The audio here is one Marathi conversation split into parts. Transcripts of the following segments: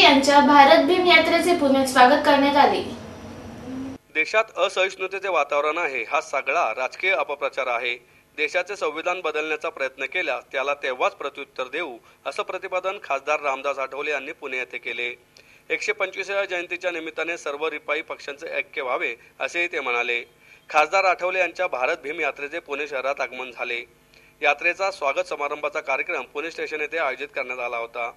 यांच्या भारत भीम यात्रेचे पुण्यात स्वागत करण्यात आले. देशात असहिष्णुतेचे वातावरण आहे हा सगळा राजकीय अपप्रचार आहे. देशाचे संविधान बदलण्याचा प्रयत्न केला त्याला तेव्हाच प्रत्युत्तर देऊ असं प्रतिपादन खासदार रामदास आठवले यांनी पुणे येथे केले. एकशे पंचवीसाव्या जयंतीच्या निमित्ताने सर्व रिपाई पक्षांचे ऐक्य व्हावे असेही ते म्हणाले. खासदार आठवले यांच्या भारत भीम यात्रेचे पुणे शहरात आगमन झाले. यात्रेचा स्वागत समारंभाचा कार्यक्रम पुणे स्टेशन येथे आयोजित करण्यात आला होता.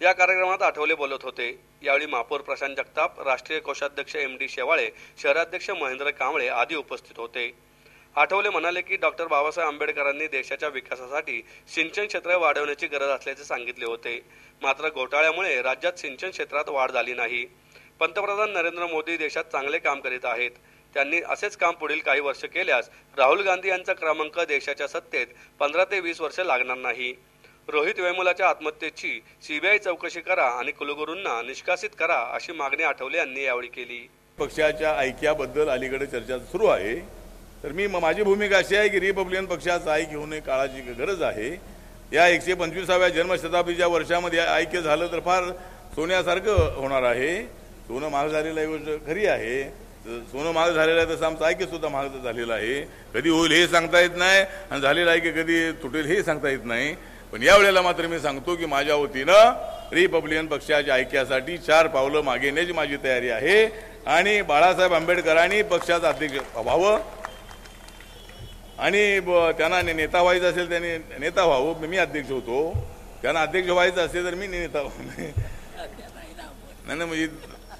या कार्यक्रमात आठवले बोलत होते. यावेळी महापौर प्रशांत जगताप राष्ट्रीय कोषाध्यक्ष एम डी शेवाळे शहराध्यक्ष महेंद्र कांबळे आदी उपस्थित होते. आठवले म्हणाले की डॉक्टर बाबासाहेब आंबेडकरांनी देशाच्या विकासासाठी सिंचन क्षेत्र वाढवण्याची गरज असल्याचे सांगितले होते. मात्र घोटाळ्यामुळे राज्यात सिंचन क्षेत्रात वाढ झाली नाही. पंतप्रधान नरेंद्र मोदी देशात चांगले काम करीत आहेत. त्यांनी असेच काम पुढील काही वर्ष केल्यास राहुल गांधी यांचा क्रमांक देशाच्या सत्तेत पंधरा ते वीस वर्ष लागणार नाही. रोहित वेमुलाच्या आत्महत्येची सीबीआय चौकशी करा आणि कुलगुरूंना निष्कासित करा अशी मागणी आठवले यांनी यावेळी केली. पक्षाच्या ऐक्याबद्दल अलीकडे चर्चा सुरू आहे. तर मी माझी भूमिका अशी आहे की रिपब्लिकन पक्षाचा ऐक होणे काळाची गरज आहे. या एकशे पंचवीसाव्या जन्मशताब्दीच्या वर्षामध्ये ऐक्य झालं तर फार सोन्यासारखं होणार आहे. सोनं महाग झालेलं आहे गोष्ट खरी आहे. सोनं महाग झालेलं आहे तसं आमचं ऐक्य सुद्धा महाग झालेलं आहे. कधी होईल हे सांगता येत नाही आणि झालेलं आहे की कधी तुटेल हे सांगता येत नाही. पण या वेळेला मात्र मी सांगतो की माझ्या वतीनं रिपब्लिकन पक्षाच्या ऐक्यासाठी चार पावलं मागे येण्याची माझी तयारी आहे. आणि बाळासाहेब आंबेडकरांनी पक्षाचं अध्यक्ष व्हावं. आणि ब- त्यांना नेता व्हायचं असेल त्यांनी नेता व्हावं. मी अध्यक्ष होतो. त्यांना अध्यक्ष व्हायचं असेल तर मी नेता नाही म्हणजे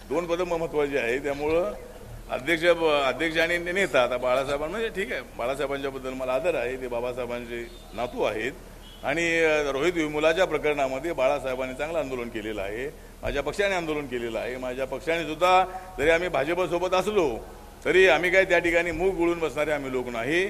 दोन पदं महत्वाची आहे त्यामुळं अध्यक्ष अध्यक्ष आणि नेता. आता बाळासाहेबां म्हणजे ठीक आहे. बाळासाहेबांच्याबद्दल मला आदर आहे. ते बाबासाहेबांचे नातू आहेत. आणि रोहित विमुलाच्या प्रकरणामध्ये बाळासाहेबांनी चांगलं आंदोलन केलेलं आहे. माझ्या पक्षाने आंदोलन केलेलं आहे. माझ्या पक्षाने सुद्धा जरी आम्ही भाजपसोबत असलो तरी आम्ही काय त्या ठिकाणी मूग गुळून बसणारे आम्ही लोक नाही.